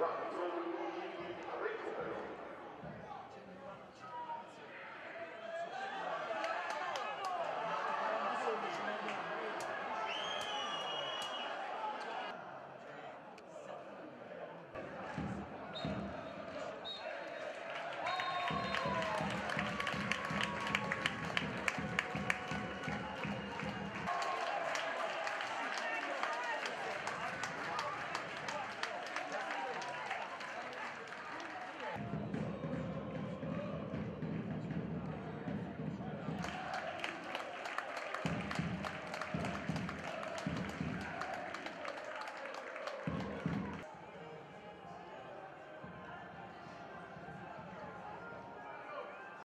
Rock,